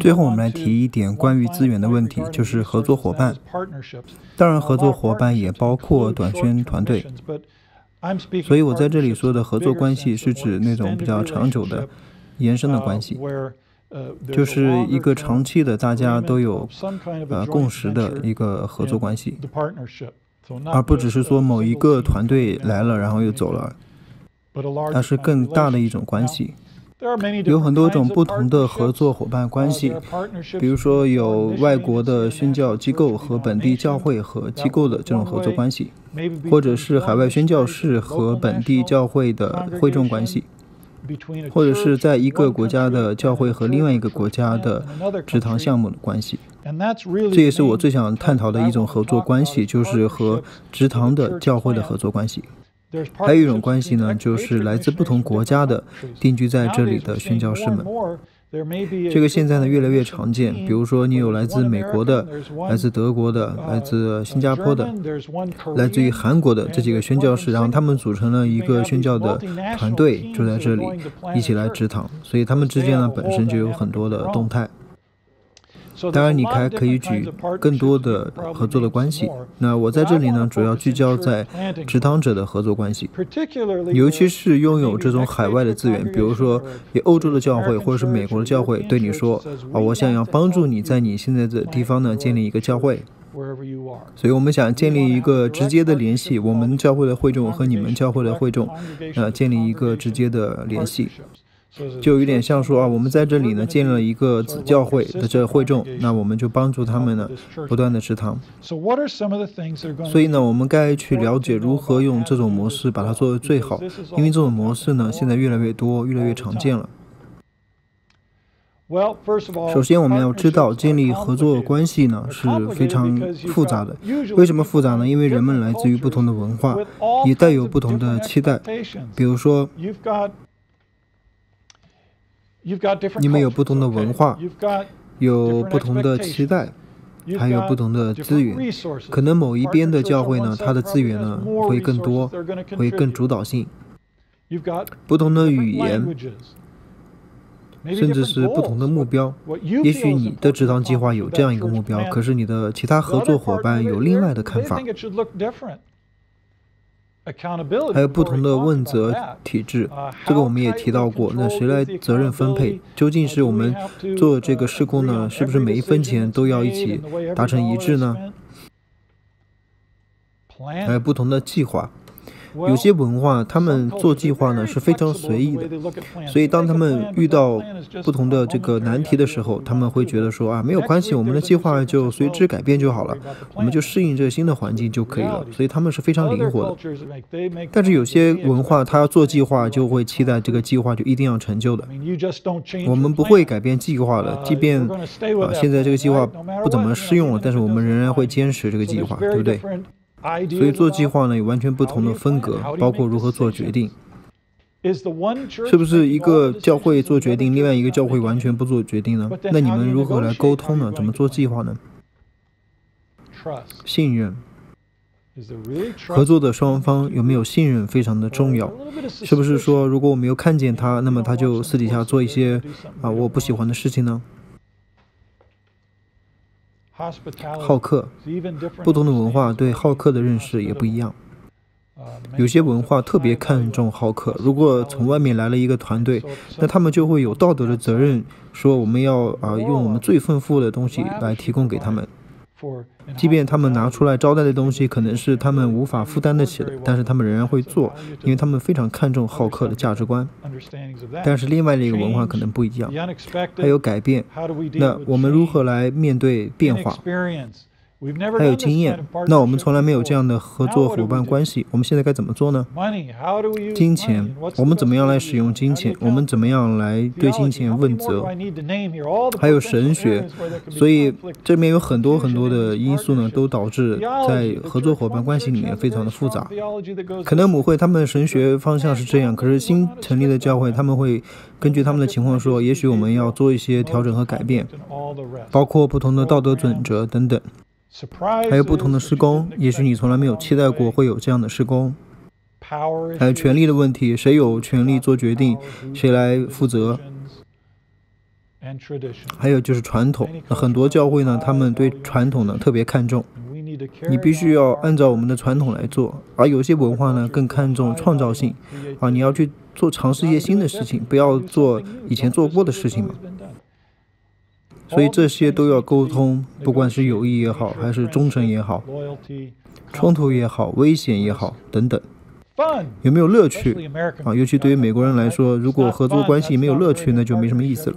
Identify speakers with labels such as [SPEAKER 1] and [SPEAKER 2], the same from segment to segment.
[SPEAKER 1] 最后，我们来提一点关于资源的问题，就是合作伙伴。当然，合作伙伴也包括短宣团队。所以我在这里说的合作关系，是指那种比较长久的、延伸的关系，就是一个长期的，大家都有呃共识的一个合作关系，而不只是说某一个团队来了然后又走了，它是更大的一种关系。有很多种不同的合作伙伴关系，比如说有外国的宣教机构和本地教会和机构的这种合作关系，或者是海外宣教士和本地教会的会众关系，或者是在一个国家的教会和另外一个国家的职堂项目的关系。这也是我最想探讨的一种合作关系，就是和职堂的教会的合作关系。还有一种关系呢，就是来自不同国家的定居在这里的宣教士们。这个现在呢越来越常见。比如说，你有来自美国的、来自德国的、来自新加坡的、来自于韩国的这几个宣教士，然后他们组成了一个宣教的团队，住在这里一起来职堂。所以他们之间呢本身就有很多的动态。当然，你还可以举更多的合作的关系。那我在这里呢，主要聚焦在执堂者的合作关系，尤其是拥有这种海外的资源，比如说有欧洲的教会或者是美国的教会对你说：“啊，我想要帮助你在你现在的地方呢建立一个教会。”所以我们想建立一个直接的联系，我们教会的会众和你们教会的会众，呃，建立一个直接的联系。就有点像说啊，我们在这里呢建立了一个子教会的这会众，那我们就帮助他们呢不断的食堂。所以呢，我们该去了解如何用这种模式把它做得最好，因为这种模式呢现在越来越多，越来越常见了。首先我们要知道建立合作关系呢是非常复杂的。为什么复杂呢？因为人们来自于不同的文化，也带有不同的期待。比如说。你们有不同的文化，有不同的期待，还有不同的资源。可能某一边的教会呢，它的资源呢会更多，会更主导性。不同的语言，甚至是不同的目标。也许你的职堂计划有这样一个目标，可是你的其他合作伙伴有另外的看法。还有不同的问责体制，这个我们也提到过。那谁来责任分配？究竟是我们做这个施工呢？是不是每一分钱都要一起达成一致呢？还有不同的计划。有些文化，他们做计划呢是非常随意的，所以当他们遇到不同的这个难题的时候，他们会觉得说啊，没有关系，我们的计划就随之改变就好了，我们就适应这个新的环境就可以了。所以他们是非常灵活的。但是有些文化，他要做计划就会期待这个计划就一定要成就的。我们不会改变计划的，即便啊现在这个计划不怎么适用了，但是我们仍然会坚持这个计划，对不对？所以做计划呢有完全不同的风格，包括如何做决定。是不是一个教会做决定，另外一个教会完全不做决定呢？那你们如何来沟通呢？怎么做计划呢？信任，合作的双方有没有信任非常的重要。是不是说如果我没有看见他，那么他就私底下做一些啊我不喜欢的事情呢？好客，不同的文化对好客的认识也不一样。有些文化特别看重好客，如果从外面来了一个团队，那他们就会有道德的责任，说我们要啊用我们最丰富的东西来提供给他们。即便他们拿出来招待的东西可能是他们无法负担得起的，但是他们仍然会做，因为他们非常看重好客的价值观。但是另外的一个文化可能不一样，还有改变。那我们如何来面对变化？还有经验，那我们从来没有这样的合作伙伴关系。我们现在该怎么做呢？金钱，我们怎么样来使用金钱？我们怎么样来对金钱问责？还有神学，所以这边有很多很多的因素呢，都导致在合作伙伴关系里面非常的复杂。可能母会他们的神学方向是这样，可是新成立的教会他们会根据他们的情况说，也许我们要做一些调整和改变，包括不同的道德准则等等。还有不同的施工，也许你从来没有期待过会有这样的施工。还有权力的问题，谁有权利做决定，谁来负责？还有就是传统。那很多教会呢，他们对传统呢特别看重，你必须要按照我们的传统来做。而有些文化呢更看重创造性，啊，你要去做尝试一些新的事情，不要做以前做过的事情嘛。所以这些都要沟通，不管是友谊也好，还是忠诚也好，冲突也好，危险也好，等等，有没有乐趣啊？尤其对于美国人来说，如果合作关系没有乐趣，那就没什么意思了。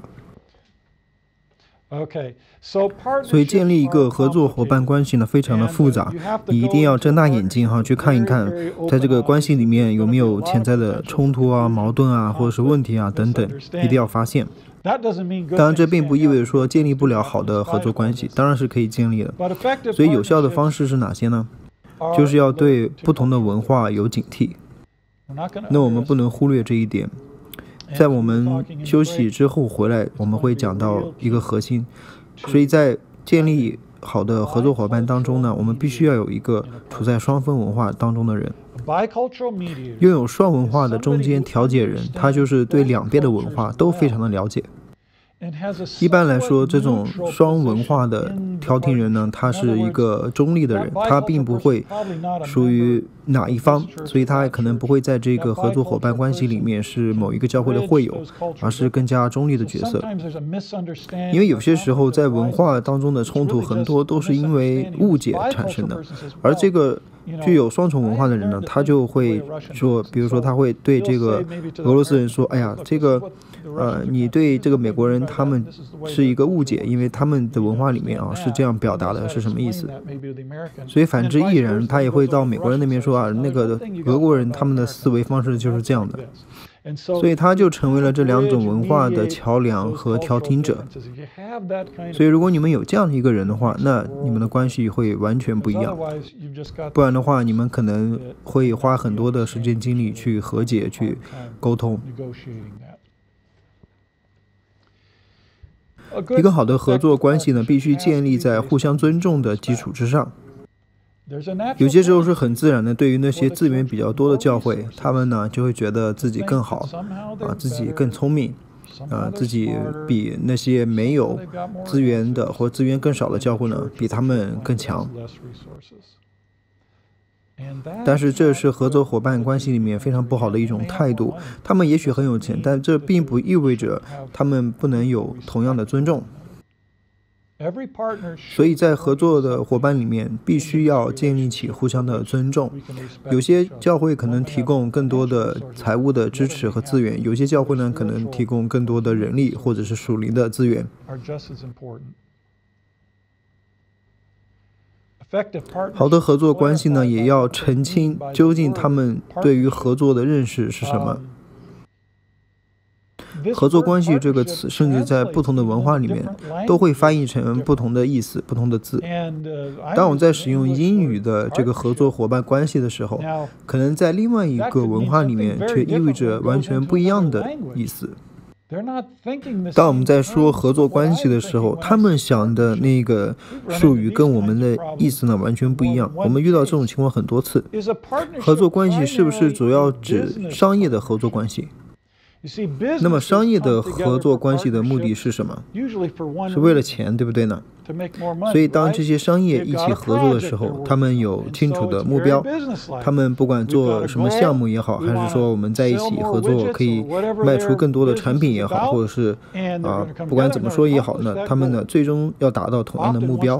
[SPEAKER 1] 所以建立一个合作伙伴关系呢，非常的复杂，你一定要睁大眼睛哈，去看一看，在这个关系里面有没有潜在的冲突啊、矛盾啊，或者是问题啊等等，一定要发现。当然，这并不意味着说建立不了好的合作关系，当然是可以建立的。所以，有效的方式是哪些呢？就是要对不同的文化有警惕。那我们不能忽略这一点。在我们休息之后回来，我们会讲到一个核心。所以在建立好的合作伙伴当中呢，我们必须要有一个处在双峰文化当中的人。拥有双文化的中间调解人，他就是对两边的文化都非常的了解。一般来说，这种双文化的调停人呢，他是一个中立的人，他并不会属于哪一方，所以他可能不会在这个合作伙伴关系里面是某一个教会的会友，而是更加中立的角色。因为有些时候在文化当中的冲突，很多都是因为误解产生的，而这个。具有双重文化的人呢，他就会说，比如说他会对这个俄罗斯人说：“哎呀，这个，呃，你对这个美国人他们是一个误解，因为他们的文化里面啊是这样表达的，是什么意思？”所以反之亦然，他也会到美国人那边说：“啊，那个俄国人他们的思维方式就是这样的。”所以他就成为了这两种文化的桥梁和调停者。所以如果你们有这样的一个人的话，那你们的关系会完全不一样。不然的话，你们可能会花很多的时间精力去和解、去沟通。一个好的合作关系呢，必须建立在互相尊重的基础之上。有些时候是很自然的，对于那些资源比较多的教会，他们呢就会觉得自己更好，啊，自己更聪明，啊，自己比那些没有资源的或资源更少的教会呢，比他们更强。但是这是合作伙伴关系里面非常不好的一种态度。他们也许很有钱，但这并不意味着他们不能有同样的尊重。所以在合作的伙伴里面，必须要建立起互相的尊重。有些教会可能提供更多的财务的支持和资源，有些教会呢可能提供更多的人力或者是属灵的资源。好的合作关系呢，也要澄清究竟他们对于合作的认识是什么。合作关系这个词，甚至在不同的文化里面都会翻译成不同的意思、不同的字。当我们在使用英语的这个合作伙伴关系的时候，可能在另外一个文化里面却意味着完全不一样的意思。当我们在说合作关系的时候，他们想的那个术语跟我们的意思呢完全不一样。我们遇到这种情况很多次。合作关系是不是主要指商业的合作关系？那么商业的合作关系的目的是什么？是为了钱，对不对呢？所以当这些商业一起合作的时候，他们有清楚的目标。他们不管做什么项目也好，还是说我们在一起合作可以卖出更多的产品也好，或者是啊，不管怎么说也好，呢他们呢最终要达到同样的目标。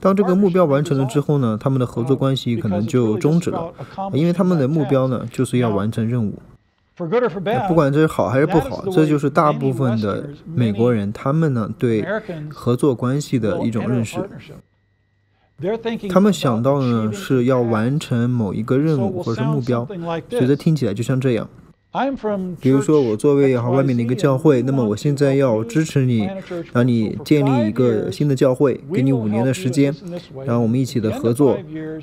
[SPEAKER 1] 当这个目标完成了之后呢，他们的合作关系可能就终止了，因为他们的目标呢就是要完成任务。不管这是好还是不好，这就是大部分的美国人他们呢对合作关系的一种认识。他们想到呢是要完成某一个任务或者是目标，所以这听起来就像这样。比如说，我作为好外面的一个教会，那么我现在要支持你，让你建立一个新的教会，给你五年的时间，然后我们一起的合作。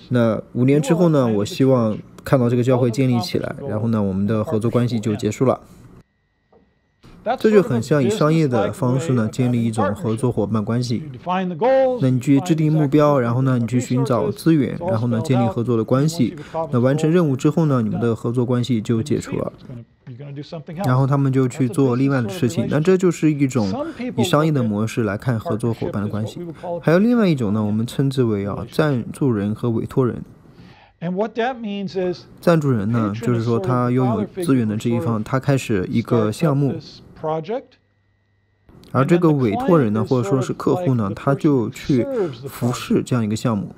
[SPEAKER 1] 那五年之后呢，我希望看到这个教会建立起来，然后呢，我们的合作关系就结束了。这就很像以商业的方式呢，建立一种合作伙伴关系。那你去制定目标，然后呢，你去寻找资源，然后呢，建立合作的关系。那完成任务之后呢，你们的合作关系就解除了。然后他们就去做另外的事情。那这就是一种以商业的模式来看合作伙伴的关系。还有另外一种呢，我们称之为啊赞助人和委托人。赞助人呢，就是说他拥有资源的这一方，他开始一个项目。而这个委托人呢，或者说是客户呢，他就去服侍这样一个项目。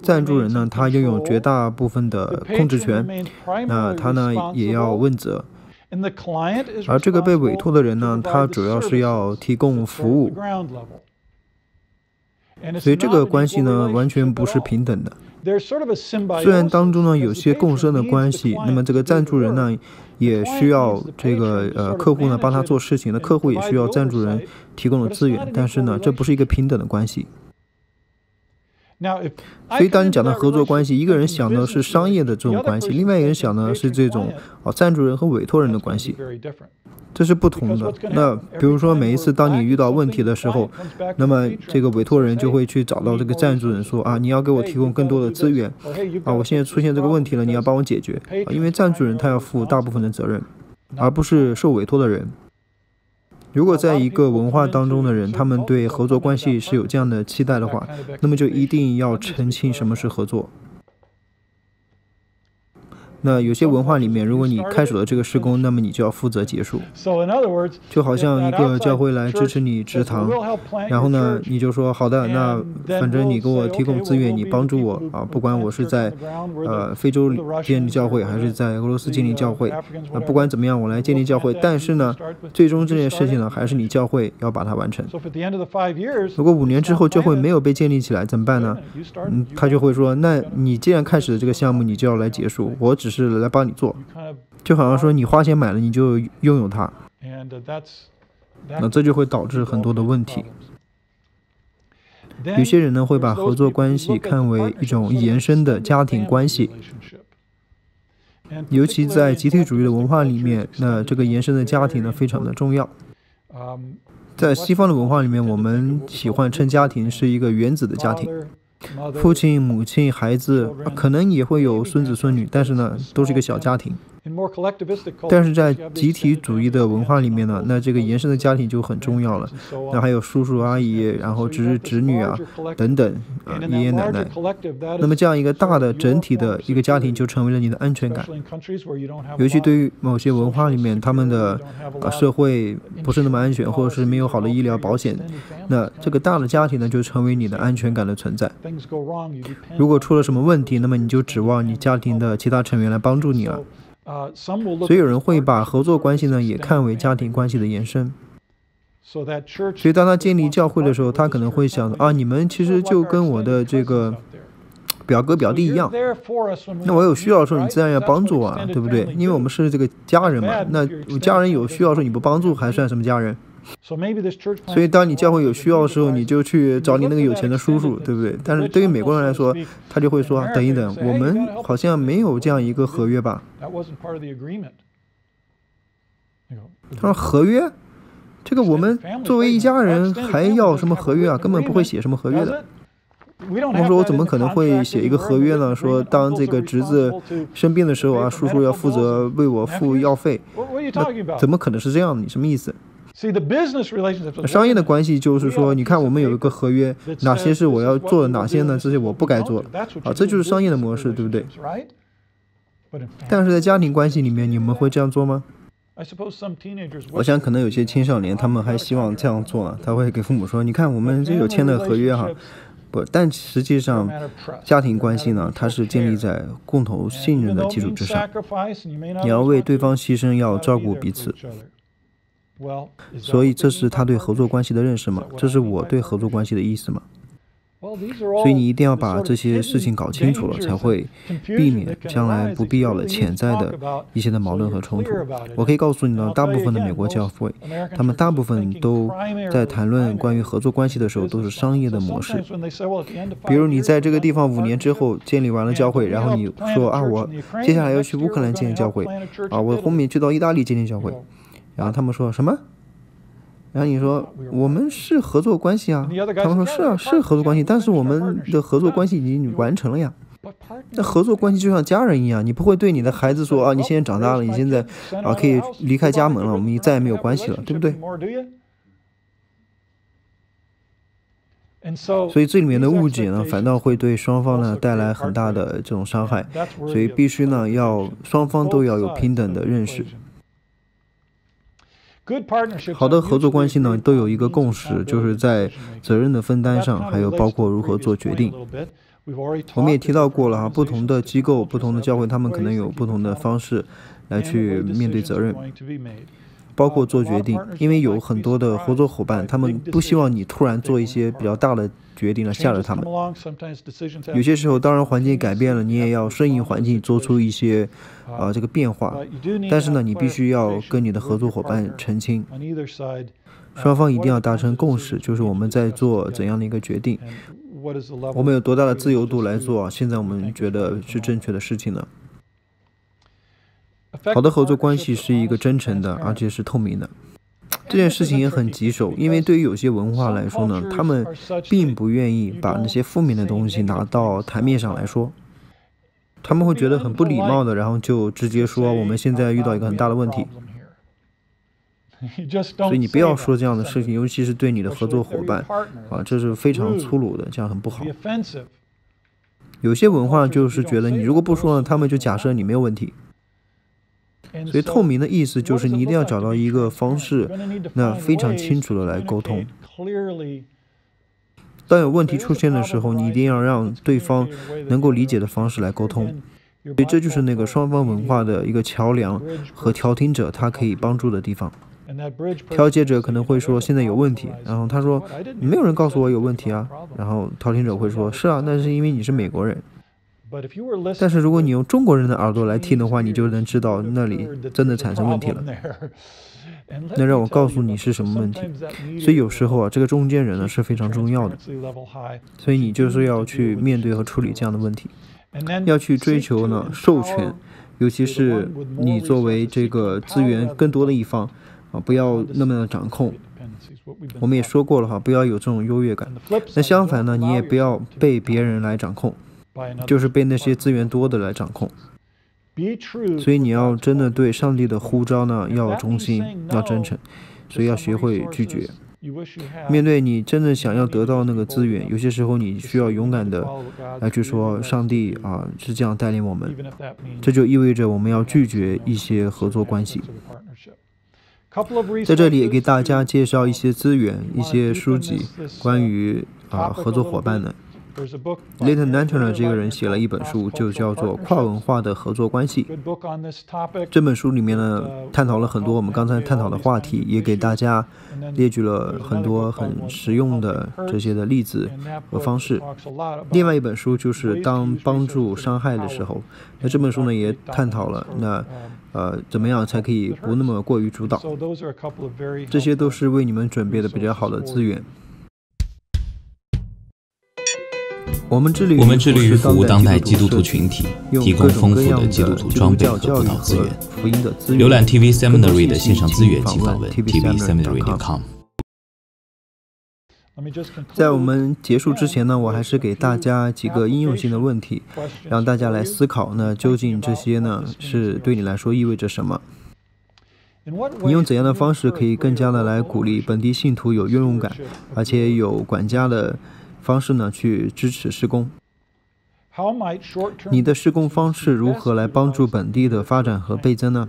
[SPEAKER 1] 赞助人呢，他拥有绝大部分的控制权，那他呢也要问责。而这个被委托的人呢，他主要是要提供服务。所以这个关系呢，完全不是平等的。虽然当中呢有些共生的关系，那么这个赞助人呢也需要这个呃客户呢帮他做事情，那客户也需要赞助人提供的资源，但是呢这不是一个平等的关系。所以当你讲到合作关系，一个人想的是商业的这种关系，另外一个人想的是这种啊赞助人和委托人的关系。这是不同的。那比如说，每一次当你遇到问题的时候，那么这个委托人就会去找到这个赞助人说啊，你要给我提供更多的资源啊，我现在出现这个问题了，你要帮我解决。啊因为赞助人他要负大部分的责任，而不是受委托的人。如果在一个文化当中的人，他们对合作关系是有这样的期待的话，那么就一定要澄清什么是合作。那有些文化里面，如果你开始了这个施工，那么你就要负责结束。就好像一个教会来支持你植堂，然后呢，你就说好的，那反正你给我提供资源，你帮助我啊，不管我是在呃非洲建立教会，还是在俄罗斯建立教会，啊不管怎么样，我来建立教会。但是呢，最终这件事情呢，还是你教会要把它完成。如果五年之后教会没有被建立起来，怎么办呢？嗯，他就会说，那你既然开始了这个项目，你就要来结束。我只是来帮你做，就好像说你花钱买了，你就拥有它，那这就会导致很多的问题。有些人呢会把合作关系看为一种延伸的家庭关系，尤其在集体主义的文化里面，那这个延伸的家庭呢非常的重要。在西方的文化里面，我们喜欢称家庭是一个原子的家庭。父亲、母亲、孩子，可能也会有孙子孙女，但是呢，都是一个小家庭。但是在集体主义的文化里面呢，那这个延伸的家庭就很重要了。那还有叔叔阿姨，然后侄侄女啊等等啊爷爷奶奶。那么这样一个大的整体的一个家庭就成为了你的安全感。尤其对于某些文化里面，他们的啊社会不是那么安全，或者是没有好的医疗保险，那这个大的家庭呢就成为你的安全感的存在。如果出了什么问题，那么你就指望你家庭的其他成员来帮助你了。所以有人会把合作关系呢也看为家庭关系的延伸。所以当他建立教会的时候，他可能会想啊，你们其实就跟我的这个表哥表弟一样。那我有需要的时候，你自然要帮助我啊，对不对？因为我们是这个家人嘛。那家人有需要的时候你不帮助，还算什么家人？所以，当你教会有需要的时候，你就去找你那个有钱的叔叔，对不对？但是对于美国人来说，他就会说：“等一等，我们好像没有这样一个合约吧？”他说：“合约？这个我们作为一家人还要什么合约啊？根本不会写什么合约的。”我说：“我怎么可能会写一个合约呢？说当这个侄子生病的时候啊，叔叔要负责为我付药费，那怎么可能是这样？你什么意思？”商业的关系就是说，你看我们有一个合约，哪些是我要做的，哪些呢？这些我不该做的啊，这就是商业的模式，对不对？但是在家庭关系里面，你们会这样做吗？我想可能有些青少年他们还希望这样做，啊他会给父母说：“你看我们这有签的合约哈。”不，但实际上家庭关系呢，它是建立在共同信任的基础之上，你要为对方牺牲，要照顾彼此。所以这是他对合作关系的认识吗？这是我对合作关系的意思吗？所以你一定要把这些事情搞清楚了，才会避免将来不必要的潜在的一些的矛盾和冲突。我可以告诉你呢，大部分的美国教会，他们大部分都在谈论关于合作关系的时候，都是商业的模式。比如你在这个地方五年之后建立完了教会，然后你说啊，我接下来要去乌克兰建立教会，啊，我后面去到意大利建立教会。然后他们说什么？然后你说我们是合作关系啊？他们说是啊，是合作关系，但是我们的合作关系已经完成了呀。那合作关系就像家人一样，你不会对你的孩子说啊，你现在长大了，你现在啊可以离开家门了，我们再也没有关系了，对不对？所以这里面的误解呢，反倒会对双方呢带来很大的这种伤害。所以必须呢要双方都要有平等的认识。好的合作关系呢都有一个共识，就是在责任的分担上，还有包括如何做决定。我们也提到过了哈，不同的机构、不同的教会，他们可能有不同的方式来去面对责任。包括做决定，因为有很多的合作伙伴，他们不希望你突然做一些比较大的决定来吓着他们。有些时候，当然环境改变了，你也要顺应环境，做出一些啊这个变化。但是呢，你必须要跟你的合作伙伴澄清，双方一定要达成共识，就是我们在做怎样的一个决定，我们有多大的自由度来做现在我们觉得是正确的事情呢？好的合作关系是一个真诚的，而且是透明的。这件事情也很棘手，因为对于有些文化来说呢，他们并不愿意把那些负面的东西拿到台面上来说，他们会觉得很不礼貌的，然后就直接说我们现在遇到一个很大的问题。所以你不要说这样的事情，尤其是对你的合作伙伴啊，这是非常粗鲁的，这样很不好。有些文化就是觉得你如果不说呢，他们就假设你没有问题。所以透明的意思就是你一定要找到一个方式，那非常清楚的来沟通。当有问题出现的时候，你一定要让对方能够理解的方式来沟通。所以这就是那个双方文化的一个桥梁和调停者，他可以帮助的地方。调解者可能会说现在有问题，然后他说没有人告诉我有问题啊，然后调停者会说是啊，那是因为你是美国人。但是如果你用中国人的耳朵来听的话，你就能知道那里真的产生问题了。那让我告诉你是什么问题。所以有时候啊，这个中间人呢是非常重要的。所以你就是要去面对和处理这样的问题，要去追求呢授权，尤其是你作为这个资源更多的一方啊，不要那么的掌控。我们也说过了哈，不要有这种优越感。那相反呢，你也不要被别人来掌控。就是被那些资源多的来掌控，所以你要真的对上帝的呼召呢，要忠心，要真诚，所以要学会拒绝。面对你真的想要得到那个资源，有些时候你需要勇敢的来去说，上帝啊是这样带领我们，这就意味着我们要拒绝一些合作关系。在这里也给大家介绍一些资源、一些书籍，关于啊合作伙伴的。Leighton Nanter 这个人写了一本书，就叫做《跨文化的合作关系》。这本书里面呢，探讨了很多我们刚才探讨的话题，也给大家列举了很多很实用的这些的例子和方式。另外一本书就是《当帮助伤害的时候》，那这本书呢也探讨了那呃怎么样才可以不那么过于主导。这些都是为你们准备的比较好的资源。我们致力于服务当代基督徒群体，提供丰富的基督徒装备和辅导资源。浏览 TV Seminary 的线上资源，请访问 tvseminary.com。在我们结束之前呢，我还是给大家几个应用性的问题，让大家来思考。那究竟这些呢，是对你来说意味着什么？你用怎样的方式可以更加的来鼓励本地信徒有拥有感，而且有管家的？方式呢，去支持施工。你的施工方式如何来帮助本地的发展和倍增呢？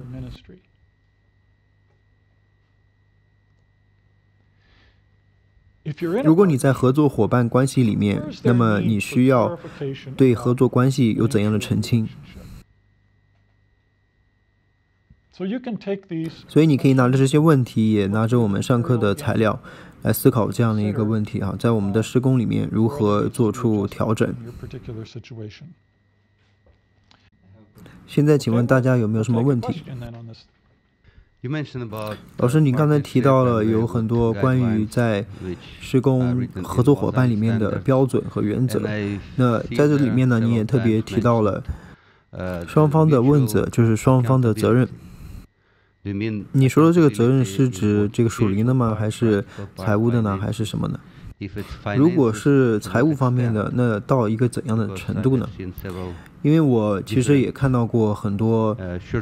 [SPEAKER 1] 如果你在合作伙伴关系里面，那么你需要对合作关系有怎样的澄清？所以你可以拿着这些问题，也拿着我们上课的材料。来思考这样的一个问题哈，在我们的施工里面如何做出调整？现在请问大家有没有什么问题？老师，你刚才提到了有很多关于在施工合作伙伴里面的标准和原则。那在这里面呢，你也特别提到了双方的问责，就是双方的责任。你说的这个责任是指这个属灵的吗？还是财务的呢？还是什么呢？如果是财务方面的，那到一个怎样的程度呢？因为我其实也看到过很多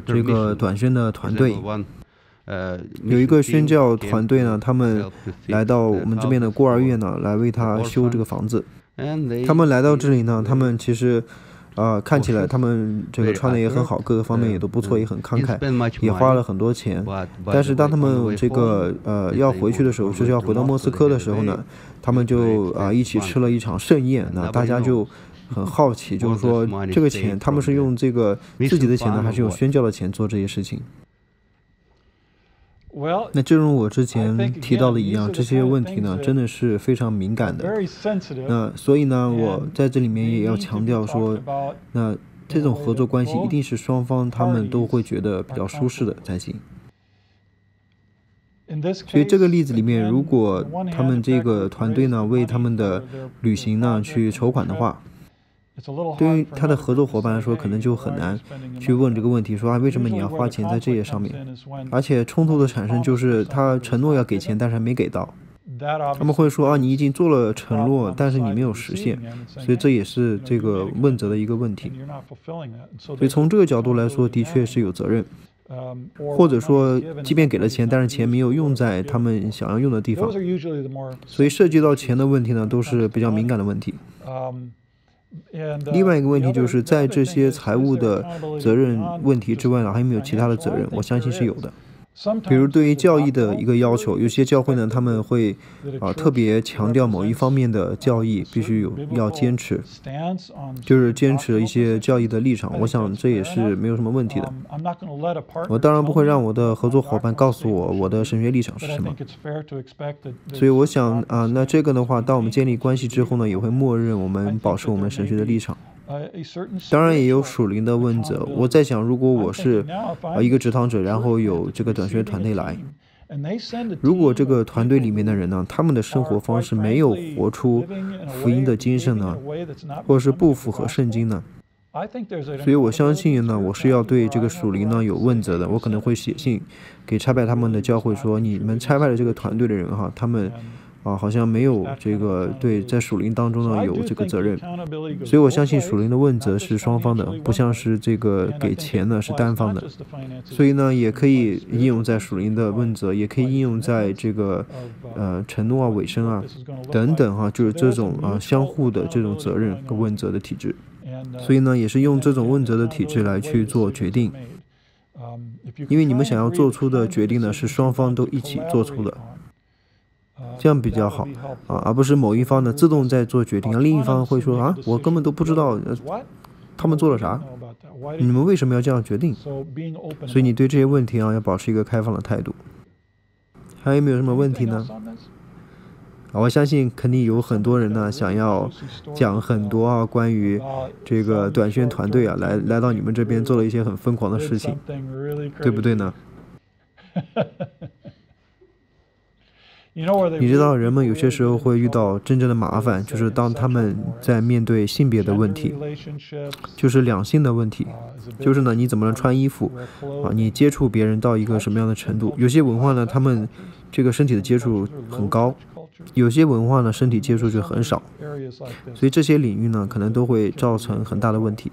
[SPEAKER 1] 这个短宣的团队，有一个宣教团队呢，他们来到我们这边的孤儿院呢，来为他修这个房子。他们来到这里呢，他们其实。啊，看起来他们这个穿的也很好，各个方面也都不错，也很慷慨，也花了很多钱。但是当他们这个呃要回去的时候，就是要回到莫斯科的时候呢，他们就啊一起吃了一场盛宴。那大家就很好奇，就是说这个钱他们是用这个自己的钱呢，还是用宣教的钱做这些事情？那正如我之前提到的一样，这些问题呢，真的是非常敏感的。那所以呢，我在这里面也要强调说，那这种合作关系一定是双方他们都会觉得比较舒适的才行。所以这个例子里面，如果他们这个团队呢为他们的旅行呢去筹款的话，对于他的合作伙伴来说，可能就很难去问这个问题，说啊，为什么你要花钱在这些上面？而且冲突的产生就是他承诺要给钱，但是还没给到。他们会说啊，你已经做了承诺，但是你没有实现，所以这也是这个问责的一个问题。所以从这个角度来说，的确是有责任，或者说，即便给了钱，但是钱没有用在他们想要用的地方。所以涉及到钱的问题呢，都是比较敏感的问题。另外一个问题就是在这些财务的责任问题之外呢，还有没有其他的责任？我相信是有的。比如对于教义的一个要求，有些教会呢，他们会啊特别强调某一方面的教义必须有要坚持，就是坚持一些教义的立场。我想这也是没有什么问题的。我当然不会让我的合作伙伴告诉我我的神学立场是什么。所以我想啊，那这个的话，当我们建立关系之后呢，也会默认我们保持我们神学的立场。当然也有属灵的问责。我在想，如果我是啊一个执堂者，然后有这个短宣团队来，如果这个团队里面的人呢，他们的生活方式没有活出福音的精神呢，或者是不符合圣经呢，所以我相信呢，我是要对这个属灵呢有问责的。我可能会写信给差派他们的教会说，你们差派的这个团队的人哈，他们。啊，好像没有这个对，在属灵当中呢有这个责任，所以我相信属灵的问责是双方的，不像是这个给钱呢是单方的，所以呢也可以应用在属灵的问责，也可以应用在这个呃承诺啊、尾声啊等等哈，就是这种啊相互的这种责任和问责的体制，所以呢也是用这种问责的体制来去做决定，因为你们想要做出的决定呢是双方都一起做出的。这样比较好啊，而不是某一方呢自动在做决定，另一方会说啊，我根本都不知道他们做了啥，你们为什么要这样决定？所以你对这些问题啊要保持一个开放的态度。还有没有什么问题呢？啊，我相信肯定有很多人呢想要讲很多啊关于这个短宣团队啊来来到你们这边做了一些很疯狂的事情，对不对呢？你知道，人们有些时候会遇到真正的麻烦，就是当他们在面对性别的问题，就是两性的问题，就是呢，你怎么能穿衣服啊？你接触别人到一个什么样的程度？有些文化呢，他们这个身体的接触很高，有些文化呢，身体接触就很少，所以这些领域呢，可能都会造成很大的问题。